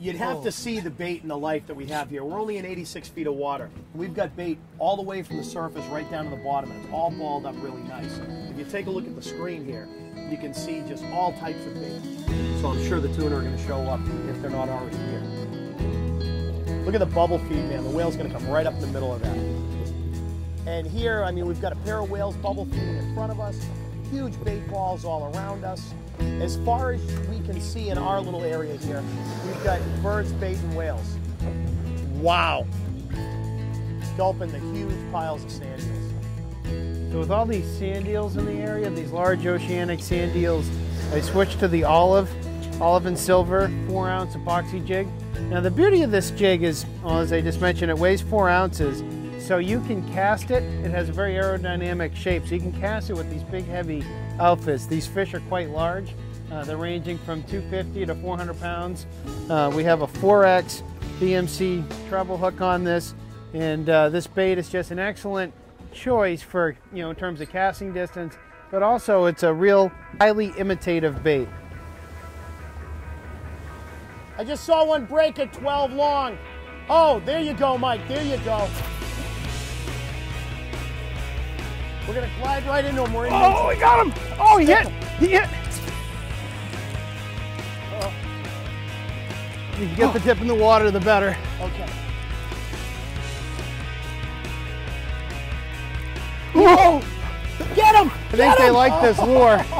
You'd have to see the bait and the life that we have here. We're only in 86 feet of water. We've got bait all the way from the surface right down to the bottom, and it's all balled up really nice. If you take a look at the screen here, you can see just all types of bait. So I'm sure the tuna are going to show up if they're not already here. Look at the bubble feed, man. The whale's going to come right up in the middle of that. And here, I mean, we've got a pair of whales bubble feeding in front of us, huge bait balls all around us. As far as we can see in our little area here, we've got birds, bait, and whales. Wow. Gulping the huge piles of sand eels. So with all these sand eels in the area, these large oceanic sand eels, I switched to the olive, olive and silver, four ounce epoxy jig. Now the beauty of this jig is, well, as I just mentioned, it weighs four ounces. So you can cast it, it has a very aerodynamic shape, so you can cast it with these big heavy outfits. These fish are quite large. Uh, they're ranging from 250 to 400 pounds. Uh, we have a 4X VMC treble hook on this, and uh, this bait is just an excellent choice for, you know, in terms of casting distance, but also it's a real highly imitative bait. I just saw one break at 12 long. Oh, there you go, Mike. There you go. We're gonna glide right into him. We're in. Oh, we got him! Oh, he hit! He hit! You can get the dip in the water, the better. Okay. Whoa! Get him! I think they like this lure.